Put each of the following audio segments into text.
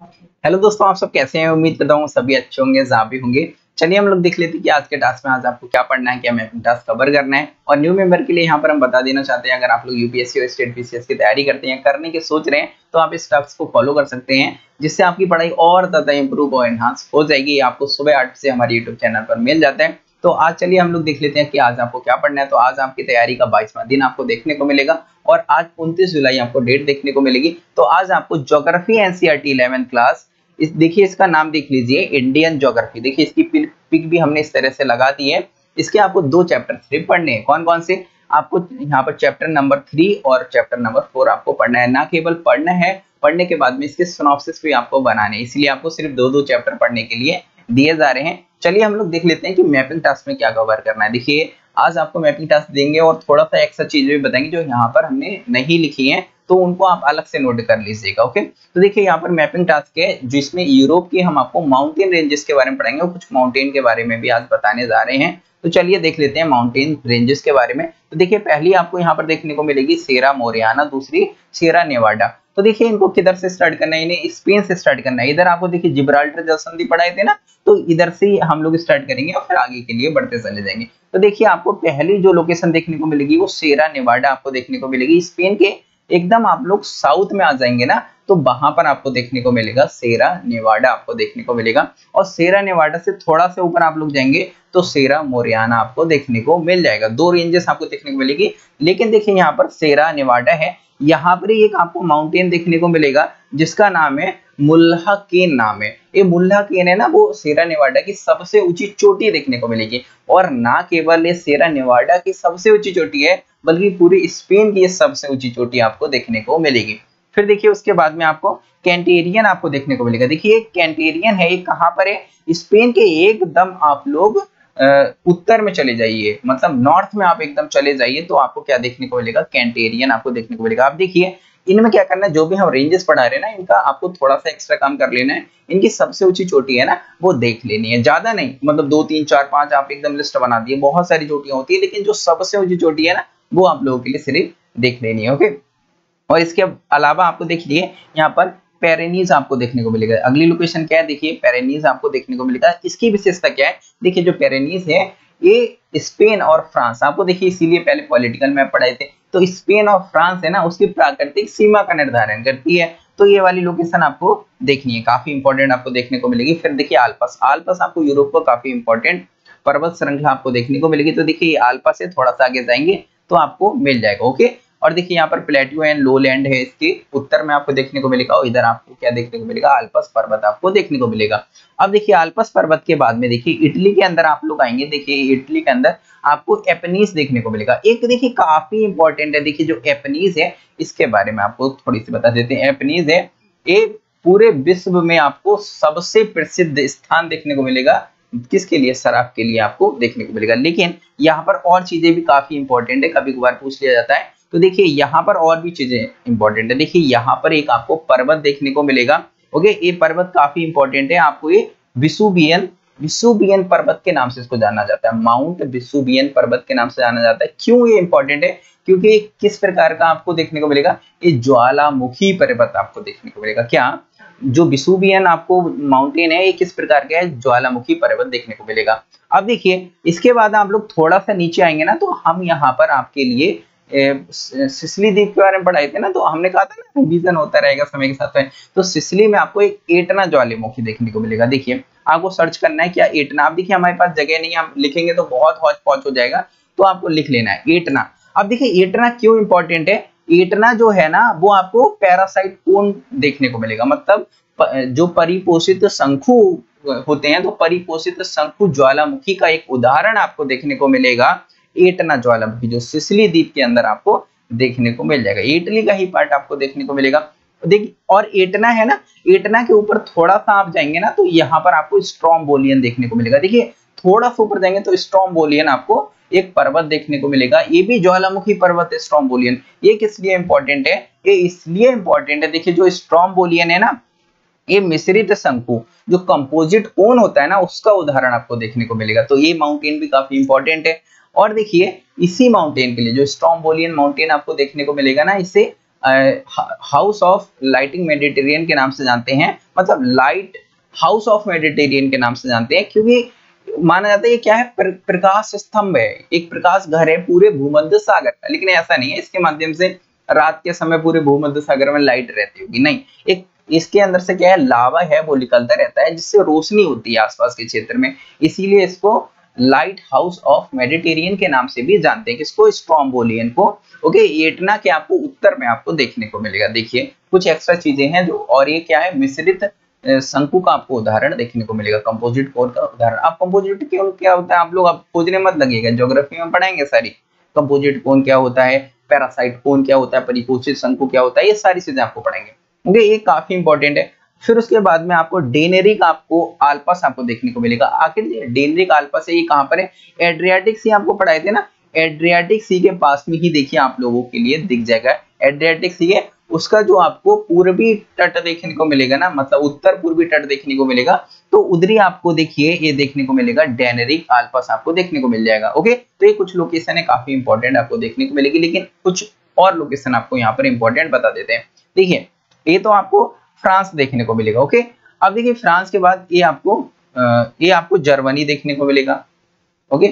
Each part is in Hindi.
हेलो दोस्तों, आप सब कैसे हैं? उम्मीद करता हूँ सभी अच्छे होंगे भी होंगे। चलिए हम लोग देख लेते हैं कि आज के टास्क में आज आपको क्या पढ़ना है, क्या मैपिंग टास्क कवर करना है। और न्यू मेंबर के लिए यहाँ पर हम बता देना चाहते हैं, अगर आप लोग यूपीएससी और स्टेट पीसीएस की तैयारी करते हैं, करने की सोच रहे हैं तो आप इस टास्क को फॉलो कर सकते हैं, जिससे आपकी पढ़ाई और ज़्यादा इंप्रूव और एनहांस हो जाएगी। आपको सुबह आठ से हमारे यूट्यूब चैनल पर मिल जाता है। तो आज चलिए हम लोग देख लेते हैं कि आज आपको क्या पढ़ना है। तो आज आपकी तैयारी का बाईसवा दिन आपको देखने को मिलेगा और आज उनतीस जुलाई आपको डेट देखने को मिलेगी। तो आज आपको ज्योग्राफी एनसीईआरटी इलेवेंथ क्लास, इस देखिए इसका नाम देख लीजिए इंडियन ज्योग्राफी देखिए इसकी पिक भी हमने इस तरह से लगा दी है। इसके आपको दो चैप्टर सिर्फ़ पढ़ने हैं। कौन कौन से? आपको यहाँ पर चैप्टर नंबर थ्री और चैप्टर नंबर फोर आपको पढ़ना है। ना केवल पढ़ना है, पढ़ने के बाद में इसके सोनॉप्सिस भी आपको बनाने इसलिए आपको सिर्फ़ दो दो चैप्टर पढ़ने के लिए दिए जा रहे हैं। चलिए हम लोग देख लेते हैं कि मैपिंग टास्क में क्या कवर करना है। देखिए, आज आपको मैपिंग टास्क देंगे और थोड़ा सा एक्स्ट्रा चीज़ें भी बताएँगे जो यहाँ पर हमने नहीं लिखी है तो उनको आप अलग से नोट कर लीजिएगा ओके तो देखिए, यहाँ पर मैपिंग टास्क है जिसमें यूरोप की हम आपको माउंटेन रेंजेस के बारे में पढ़ेंगे और कुछ माउंटेन के बारे में भी आज बताने जा रहे हैं। तो चलिए देख लेते हैं माउंटेन रेंजेस के बारे में। तो देखिए, पहली आपको यहाँ पर देखने को मिलेगी सेरा मोरियाना दूसरी सेरा नेवाडा तो देखिए इनको किधर से स्टार्ट करना है? इन्हें स्पेन से स्टार्ट करना है। इधर आपको देखिए जिब्राल्टर जल संधि पढ़ाए थे ना तो इधर से हम लोग स्टार्ट करेंगे और फिर आगे के लिए बढ़ते चले जाएँगे। तो देखिए आपको पहली जो लोकेशन देखने को मिलेगी, वो सेरा नेवाडा आपको देखने को मिलेगी। स्पेन के एकदम आप लोग साउथ में आ जाएँगे ना तो वहाँ पर आपको देखने को मिलेगा सेरा नेवाडा आपको देखने को मिलेगा। और सेरा नेवाडा से थोड़ा से ऊपर आप लोग जाएँगे तो सेरा मोरियाना आपको देखने को मिल जाएगा। दो रेंजेस आपको देखने को मिलेगी। लेकिन देखिए यहाँ पर सेरा नेवाडा है। यहाँ पर एक आपको माउंटेन देखने को मिलेगा, जिसका नाम है मुल्हा केन नाम है। ये मुल्हा केन है ना, वो सेरा नेवाडा की सबसे ऊँची चोटी देखने को मिलेगी। और ना केवल ये सेरा नेवाडा की सबसे ऊँची चोटी है, बल्कि पूरी स्पेन की सबसे ऊँची चोटी आपको देखने को मिलेगी। फिर देखिए, उसके बाद में आपको कैंटेरियन आपको देखने को मिलेगा। देखिए कैंटेरियन है, ये कहाँ पर है? स्पेन के एकदम आप लोग उत्तर में चले जाइए। मतलब नॉर्थ में आप एकदम चले जाइए तो आपको क्या देखने को मिलेगा? कैंटेरियन आपको देखने को मिलेगा। आप देखिए, इनमें क्या करना है? जो भी हम रेंजेस पढ़ा रहे हैं ना, इनका आपको थोड़ा सा एक्स्ट्रा काम कर लेना है। इनकी सबसे ऊँची चोटी है ना, वो देख लेनी है। ज़्यादा नहीं मतलब दो, तीन, चार, पाँच आप एकदम लिस्ट बना दिए। बहुत सारी चोटियाँ होती है, लेकिन जो सबसे ऊँची चोटी है ना, वो आप लोगों के लिए सिर्फ़ देख लेनी है ओके और इसके अलावा आपको देखिए, यहाँ पर पेरेनीज आपको देखने को मिलेगा। अगली लोकेशन क्या है? देखिए पेरेनीज आपको देखने को मिलेगा। इसकी विशेषता क्या है? देखिए, जो पेरेनीज है, ये स्पेन और फ्रांस आपको देखिए, इसीलिए पहले पॉलिटिकल मैप पढ़ाए थे। तो स्पेन और फ्रांस है ना, उसकी प्राकृतिक सीमा का निर्धारण करती है। तो ये वाली लोकेशन आपको देखनी है। काफ़ी इंपॉर्टेंट आपको देखने को मिलेगी। फिर देखिए आलपस आलपस आपको यूरोप को काफ़ी इंपॉर्टेंट पर्वत श्रृंखला आपको देखने को मिलेगी। तो देखिए आलपा से थोड़ा सा आगे जाएँगे तो आपको मिल जाएगा। ओके और देखिए यहाँ पर प्लेट्यू एंड लो लैंड है इसके। उत्तर में आपको देखने को मिलेगा और इधर आपको क्या देखने को मिलेगा? आल्पस पर्वत आपको देखने को मिलेगा। अब देखिए आल्पस पर्वत के बाद में देखिए इटली के अंदर आप लोग आएँगे। देखिए इटली के अंदर आपको एपनीस देखने को मिलेगा। एक देखिए काफ़ी इंपॉर्टेंट है। देखिए जो एपनीस है, इसके बारे में आपको थोड़ी सी बता देते हैं। एपनीस है, ये पूरे विश्व में आपको सबसे प्रसिद्ध स्थान देखने को मिलेगा। किसके लिए? शराब के लिए आपको देखने को मिलेगा। लेकिन यहाँ पर और चीज़ें भी काफ़ी इंपॉर्टेंट है। कभी कभार पूछ लिया जाता है। तो देखिए, यहाँ पर और भी चीज़ें इंपॉर्टेंट है। देखिए, यहाँ पर एक आपको पर्वत देखने को मिलेगा। ओके ये पर्वत काफ़ी इंपॉर्टेंट है। आपको ये विसुबियन विसुबियन पर्वत के नाम से इसको जाना जाता है। माउंट विसुबियन पर्वत के नाम से जाना जाता है। क्यों ये इंपॉर्टेंट है? क्योंकि किस प्रकार का आपको देखने को मिलेगा? ये ज्वालामुखी पर्वत आपको देखने को मिलेगा। क्या? जो विसुबियन आपको माउंटेन है, ये किस प्रकार का है? ज्वालामुखी पर्वत देखने को मिलेगा। अब देखिए, इसके बाद आप लोग थोड़ा सा नीचे आएँगे ना तो हम यहाँ पर आपके लिए सिसली द्वीप के बारे में पढ़ाई थे ना तो हमने कहा था ना रिवीजन होता रहेगा समय के साथ में। तो सिसली में आपको एक एटना ज्वालामुखी देखने को मिलेगा। देखिए, आपको सर्च करना है क्या एटना, आप देखिए हमारे पास जगह नहीं हम लिखेंगे तो बहुत हौच पौच हो जाएगा तो आपको लिख लेना है, एटना। अब देखिए, एटना क्यों इंपॉर्टेंट है? एटना जो है ना, वो आपको पैरासाइट कोन देखने को मिलेगा। मतलब जो परिपोषित शंखु होते हैं तो परिपोषित शंखु ज्वालामुखी का एक उदाहरण आपको देखने को मिलेगा। एटना ज्वालामुखी जो सिसली द्वीप के अंदर आपको देखने को मिल जाएगा। इटली का ही पार्ट आपको देखने को मिलेगा। देखिए, और एटना है ना, एटना के ऊपर थोड़ा सा आप जाएँगे ना तो यहाँ पर आपको स्ट्रॉम्बोलियन देखने को मिलेगा। देखिए, थोड़ा सा ऊपर जाएँगे तो स्ट्रॉम्बोलियन आपको एक पर्वत देखने को मिलेगा। ये भी ज्वालामुखी पर्वत है, स्ट्रॉम्बोलियन। ये किस लिए इंपॉर्टेंट है? ये इसलिए इंपॉर्टेंट है, देखिए, जो स्ट्रॉम्बोलियन है ना, ये मिश्रित शंकु, जो कंपोजिट कोन होता है ना, उसका उदाहरण आपको देखने को मिलेगा। तो ये माउंटेन भी काफ़ी इंपॉर्टेंट है। और देखिए इसी माउंटेन के लिए जो स्ट्रॉम्बोलियन माउंटेन आपको देखने को मिलेगा ना इसे हाउस ऑफ़ लाइटिंग मेडिटेरियन के नाम से जानते हैं। मतलब लाइट हाउस ऑफ़ मेडिटेरियन के नाम से जानते हैं क्योंकि माना जाता है ये क्या है? प्र, प्रकाश स्तंभ है। एक प्रकाश घर है पूरे भूमध्य सागर का लेकिन ऐसा नहीं है इसके माध्यम से रात के समय पूरे भूमध्य सागर में लाइट रहती होगी। नहीं एक इसके अंदर से क्या है? लावा है वो निकलता रहता है जिससे रोशनी होती है आसपास के क्षेत्र में। इसीलिए इसको लाइट हाउस ऑफ़ मेडिटेरियन के नाम से भी जानते हैं किसको स्ट्रॉम्बोलियन को, ओके एटना के आपको उत्तर में आपको देखने को मिलेगा। देखिए, कुछ एक्स्ट्रा चीज़ें हैं जो, और ये क्या है? मिश्रित शंकु का आपको उदाहरण देखने को मिलेगा कंपोजिट कोर का उदाहरण। आप कंपोजिट कोन क्या होता है? आप लोग, आप खोजने मत लगेगा ज्योग्राफी में पढ़ाएँगे सारी। कंपोजिट कोन क्या होता है? पैरासाइट कोन क्या होता है? परिपोषित शंकु क्या होता है? ये सारी चीज़ें आपको पढ़ाएँगे। ओके, ये काफ़ी इंपॉर्टेंट है। फिर उसके बाद में आपको डेनेरिक आपको आल्पस आपको देखने को मिलेगा। आखिर डेनेरिक आल्पस है, ये कहाँ पर है? एड्रियाटिक सी आपको पढ़ाए थे ना? एड्रियाटिक सी के पास में ही देखिए आप लोगों के लिए दिख जाएगा। एड्रियाटिक सी है, उसका जो आपको पूर्वी तट देखने को मिलेगा ना मतलब उत्तर पूर्वी तट देखने को मिलेगा तो उधरी आपको देखिए, ये देखने को मिलेगा, डेनेरिक आल्पस आपको देखने को मिल जाएगा। ओके? तो ये कुछ लोकेशन है, काफ़ी इंपॉर्टेंट आपको देखने को मिलेगी, लेकिन कुछ और लोकेशन आपको यहाँ पर इंपॉर्टेंट बता देते हैं। देखिए, ये तो आपको फ्रांस देखने को मिलेगा, ओके? अब देखिए, फ्रांस के बाद ये आपको ये आपको जर्मनी देखने को मिलेगा, ओके?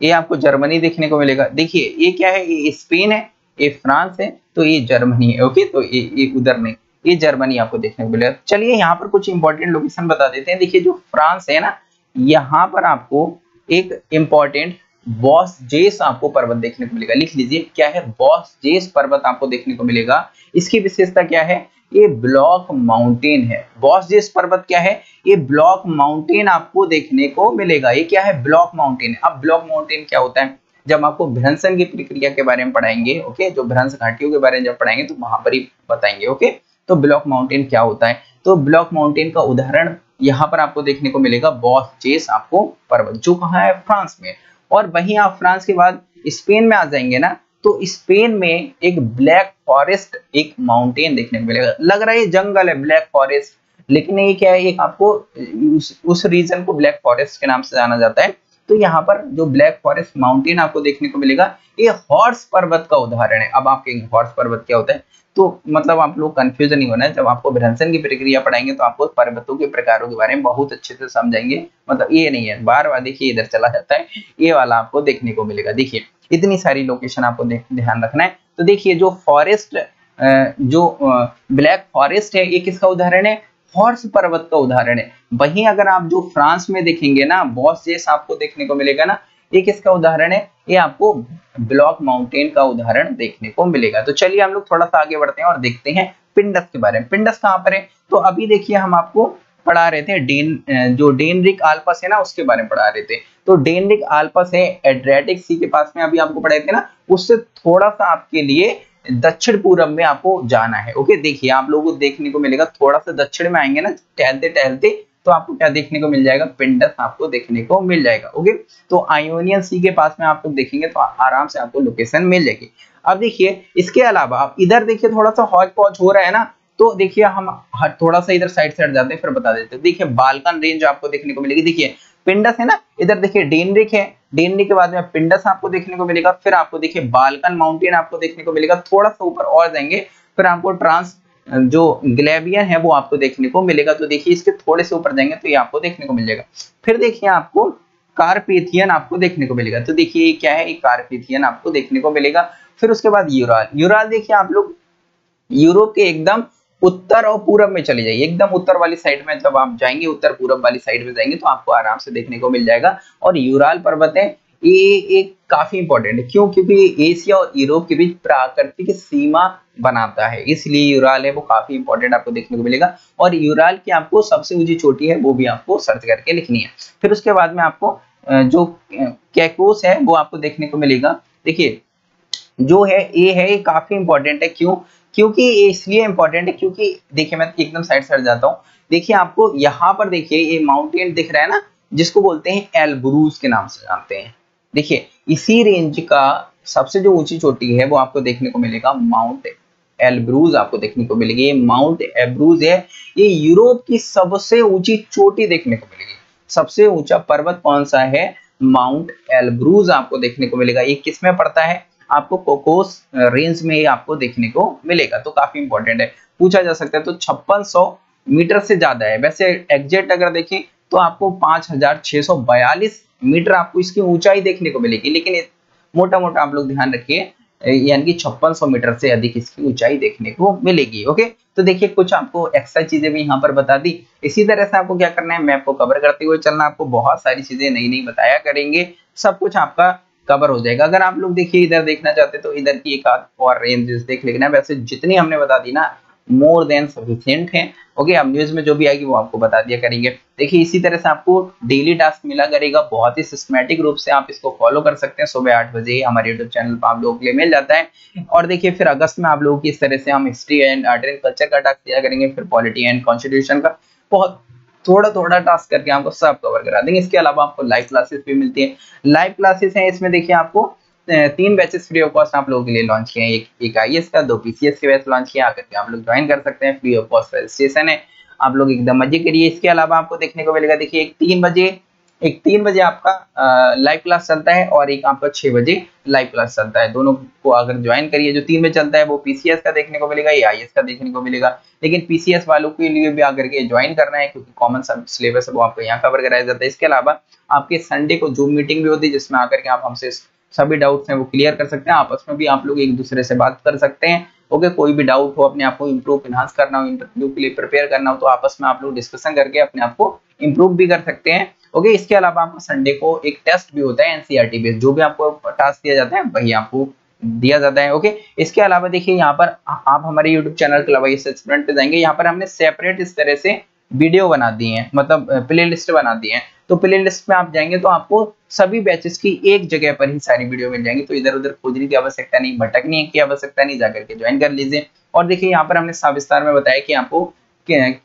ये आपको जर्मनी देखने को मिलेगा। देखिए, ये क्या है? ये स्पेन है, ये फ्रांस है तो ये जर्मनी है, ओके? तो ये ये उधर नहीं, ये जर्मनी आपको देखने को मिलेगा। चलिए, यहाँ पर कुछ इंपॉर्टेंट लोकेशन बता देते हैं। देखिए, जो फ्रांस है ना, यहाँ पर आपको एक इंपॉर्टेंट बॉस जेस आपको पर्वत देखने को मिलेगा। लिख लीजिए, क्या है? बॉस जेस पर्वत आपको देखने को मिलेगा। इसकी विशेषता क्या है? ये ब्लॉक माउंटेन है। बॉस, जेस पर्वत क्या है? ये ब्लॉक माउंटेन आपको देखने को मिलेगा। ये क्या है? ब्लॉक माउंटेन अब ब्लॉक माउंटेन क्या होता है? जब आपको भ्रंशन की प्रक्रिया के बारे में पढ़ाएँगे, ओके? जो भ्रंश घाटियों के बारे में जब पढ़ाएँगे तो वहाँ पर ही बताएँगे, ओके? तो ब्लॉक माउंटेन क्या होता है? तो ब्लॉक माउंटेन का उदाहरण यहाँ पर आपको देखने को मिलेगा। बॉस चेस आपको पर्वत, जो कहा है? फ्रांस में। और वहीं आप फ्रांस के बाद स्पेन में आ जाएँगे ना तो स्पेन में एक ब्लैक फॉरेस्ट एक माउंटेन देखने को मिलेगा। लग रहा है जंगल है ब्लैक फॉरेस्ट। लेकिन ये क्या है एक आपको उस, उस रीजन को ब्लैक फॉरेस्ट के नाम से जाना जाता है। तो यहाँ पर जो ब्लैक फॉरेस्ट माउंटेन आपको देखने को मिलेगा, ये हॉर्स पर्वत का उदाहरण है। अब आपके हॉर्स पर्वत क्या होता है? तो मतलब आप लोग कंफ्यूजन नहीं होना है। जब आपको भ्रंसन की प्रक्रिया पढ़ाएँगे तो आपको पर्वतों के प्रकारों के बारे में बहुत अच्छे से समझाएँगे। मतलब ये नहीं है। बार बार देखिए, इधर चला जाता है। ये वाला आपको देखने को मिलेगा। देखिए, इतनी सारी लोकेशन आपको ध्यान रखना है। तो देखिए, जो फॉरेस्ट जो ब्लैक फॉरेस्ट है, ये किसका उदाहरण है? हॉर्स पर्वत का उदाहरण है। वहीं अगर आप जो फ्रांस में देखेंगे ना बॉस जेस आपको देखने को मिलेगा ना, ये किसका उदाहरण है? ये आपको ब्लॉक माउंटेन का उदाहरण देखने को मिलेगा। तो चलिए हम लोग थोड़ा सा आगे बढ़ते हैं और देखते हैं पिंडस के बारे में। पिंडस कहाँ पर है? तो अभी देखिए हम आपको पढ़ा रहे थे डेन जो डेनरिक आल्पस है ना, उसके बारे में पढ़ा रहे थे। तो डेनरिक आल्पस है एड्रेटिक सी के पास में अभी आपको पढ़ाए थे ना, उससे थोड़ा सा आपके लिए दक्षिण पूर्व में आपको जाना है। ओके देखिए, आप लोगों को देखने को मिलेगा, थोड़ा सा दक्षिण में आएँगे ना, टहलते टहलते तो आपको क्या देखने को मिल जाएगा? पिंडस आपको देखने को मिल जाएगा। ओके तो आयोनियन सी के पास में आप लोग देखेंगे तो आराम से आपको लोकेशन मिल जाएगी। अब देखिए, इसके अलावा आप इधर देखिए, थोड़ा सा हौज पौज हो रहा है ना तो देखिए, हम थोड़ा सा इधर साइड से हट जाते हैं, फिर बता देते हैं। देखिए बालकन रेंज आपको देखने को मिलेगी। देखिए पिंडस है ना, इधर देखिए डेनरिक है डेनरिक के बाद में पिंडस आपको देखने को मिलेगा, फिर आपको देखिए बालकन माउंटेन आपको देखने को मिलेगा, थोड़ा सा ऊपर और जाएँगे, फिर आपको ट्रांस, जो ग्लेबियन है वो आपको देखने को मिलेगा तो देखिए इसके थोड़े से ऊपर जाएँगे तो ये आपको देखने को मिल जाएगा। फिर देखिए आपको कारपेथियन आपको देखने को मिलेगा तो देखिए क्या है, ये कारपेथियन आपको देखने को मिलेगा। फिर उसके बाद यूराल यूराल देखिए आप लोग, यूरोप के एकदम उत्तर और पूरब में चले जाइए। एकदम उत्तर वाली साइड में जब आप जाएँगे, उत्तर पूरब वाली साइड में जाएँगे तो आपको आराम से देखने को मिल जाएगा। और यूराल पर्वत है, ये एक काफ़ी इंपॉर्टेंट है। क्यों? क्योंकि एशिया और यूरोप के बीच प्राकृतिक सीमा बनाता है। इसलिए यूराल है, वो काफ़ी इंपॉर्टेंट आपको देखने को मिलेगा। और यूराल की आपको सबसे ऊँची चोटी है, वो भी आपको सर्च करके लिखनी है। फिर उसके बाद में आपको जो कैकोस है, वो आपको देखने को मिलेगा। देखिए, जो है, ये है, ये काफ़ी इंपॉर्टेंट है। क्यों? क्योंकि ये इसलिए इंपॉर्टेंट है, क्योंकि देखिए मैं एकदम साइड साइड जाता हूँ। देखिए आपको यहाँ पर देखिए ये माउंटेन दिख रहा है ना, जिसको बोलते हैं एलब्रूज के नाम से जानते हैं। देखिए, इसी रेंज का सबसे जो ऊँची चोटी है, वो आपको देखने को मिलेगा माउंट एलब्रूज आपको देखने को मिलेगी। माउंट एब्रूज है, ये यूरोप की सबसे ऊँची चोटी देखने को मिलेगी। सबसे ऊँचा पर्वत कौन सा है? माउंट एलब्रूज आपको देखने को मिलेगा। ये किसमें पड़ता है? आपको कोकोस रेंज में आपको देखने को मिलेगा तो काफ़ी इंपॉर्टेंट है। पूछा जा सकता है तो छप्पन मीटर से ज़्यादा है। वैसे एग्जैक्ट अगर देखें तो आपको पाँच मीटर आपको इसकी ऊंचाई देखने को मिलेगी, लेकिन मोटा मोटा आप लोग ध्यान रखिए यानी कि छप्पन मीटर से अधिक इसकी ऊंचाई देखने को मिलेगी, ओके? तो देखिए, कुछ आपको एक्स्ट्रा चीज़ें भी यहाँ पर बता दी। इसी तरह से आपको क्या करना है मैप को कवर करते हुए चलना, आपको बहुत सारी चीज़ें नई नई बताया करेंगे। सब कुछ आपका कवर हो जाएगा। अगर आप लोग देखिए, इधर देखना चाहते तो इधर की एक आध और रेंजेस देख लेना वैसे जितनी हमने बता दी ना मोर देन सफिशियंट है। ओके अब न्यूज़ में जो भी आएगी वो आपको बता दिया करेंगे। देखिए, इसी तरह से आपको डेली टास्क मिला करेगा। बहुत ही सिस्टमेटिक रूप से आप इसको फॉलो कर सकते हैं। सुबह आठ बजे हमारे यूट्यूब चैनल पर आप लोगों के लिए मिल जाता है। और देखिए, फिर अगस्त में आप लोगों की इस तरह से हम history and art and culture का टास्क दिया करेंगे। फिर पॉलिटी एंड कॉन्स्टिट्यूशन का। बहुत थोड़ा थोड़ा टास्क करके आपको सब कवर करा देंगे। इसके अलावा आपको लाइव क्लासेस भी मिलती है। लाइव क्लासेस हैं, इसमें देखिए आपको तीन बैचेस फ्री ऑफ़ कॉस्ट आप लोगों के लिए लॉन्च किए हैं। एक एक आई का, दो पीसीएस के बैच लॉन्च किया आकर के आप लोग ज्वाइन कर सकते हैं। फ्री ऑफ़ कॉस्ट रजिस्ट्रेशन है। आप लोग एकदम मज़े करिए। इसके अलावा आपको देखने को मिलेगा, देखिए, एक तीन बजे एक तीन बजे आपका लाइव क्लास चलता है और एक आपका छह बजे लाइव क्लास चलता है। दोनों को अगर ज्वाइन करिए, जो तीन बजे चलता है, वो पीसीएस का देखने को मिलेगा या आई का देखने को मिलेगा। लेकिन पीसीएस वालों के लिए भी आकर के ज्वाइन करना है, क्योंकि कॉमन सिलेबस है वो आपको यहाँ कवर कराया जाता है। इसके अलावा आपके संडे को जूम मीटिंग भी होती है, जिसमें आकर के आप हमसे सभी डाउट्स हैं वो क्लियर कर सकते हैं। आपस में भी आप लोग एक दूसरे से बात कर सकते हैं। ओके, कोई भी डाउट हो, अपने आप को इम्प्रूव इन्हांस करना हो इंटरव्यू के लिए प्रिपेयर करना हो तो आपस में आप लोग डिस्कशन करके अपने आप को इम्प्रूव भी कर सकते हैं। ओके इसके अलावा आपको संडे को एक टेस्ट भी होता है एनसीआरटी बेस्ड जो भी आपको टास्क दिया जाता है, वही आपको दिया जाता है ओके इसके अलावा देखिए यहाँ पर आप हमारे यूट्यूब चैनल के स्टूडेंट पे जाएँगे, यहाँ पर हमने सेपरेट इस तरह से वीडियो बना दी है मतलब प्ले लिस्ट बना दी है। तो प्ले लिस्ट में आप जाएँगे तो आपको सभी बैचेस की एक जगह पर ही सारी वीडियो मिल जाएँगी तो इधर उधर खोजने की आवश्यकता नहीं, भटकने की आवश्यकता नहीं, जाकर के ज्वाइन कर लीजिए। और देखिए यहाँ पर हमने सविस्तार में बताया कि आपको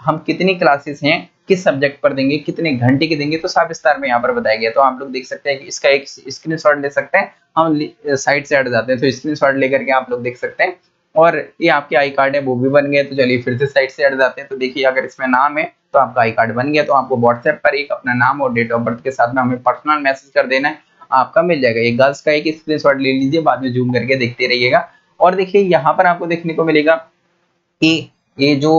हम कितनी क्लासेस हैं किस सब्जेक्ट पर देंगे, कितने घंटे के देंगे तो सविस्तार में यहाँ पर बताया गया। तो आप लोग देख सकते हैं कि इसका एक स्क्रीन ले सकते हैं। हम साइड से हट जाते हैं तो स्क्रीन लेकर के आप लोग देख सकते हैं। और ये आपके आई कार्ड है, वो भी बन गए तो चलिए फिर से साइड से हट जाते हैं। तो देखिए, अगर इसमें नाम है तो आपका आई कार्ड बन गया तो आपको व्हाट्सएप पर एक अपना नाम और डेट ऑफ़ बर्थ के साथ में हमें पर्सनल मैसेज कर देना है। आपका मिल जाएगा। ये गर्ल्स का एक स्क्रीन ले लीजिए, बाद में जूम करके देखते रहिएगा। और देखिए, यहाँ पर आपको देखने को मिलेगा कि ये जो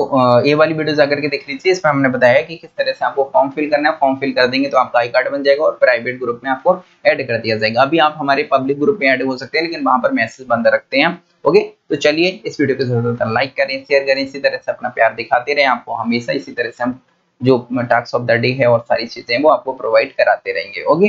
ए वाली वीडियो जाकर के देख लीजिए, इसमें हमने बताया कि किस तरह से आपको फॉर्म फिल करना है। फॉर्म फिल कर देंगे तो आपका आई कार्ड बन जाएगा और प्राइवेट ग्रुप में आपको ऐड कर दिया जाएगा। अभी आप हमारे पब्लिक ग्रुप में ऐड हो सकते हैं, लेकिन वहाँ पर मैसेज बंद रखते हैं। ओके? तो चलिए, इस वीडियो को ज़रूरत लाइक करें, शेयर करें, इसी तरह से अपना प्यार दिखाते रहे। आपको हमेशा इसी तरह से हम जो टास्क ऑफ़ द डे है और सारी चीज़ें वो आपको प्रोवाइड कराते रहेंगे। ओके?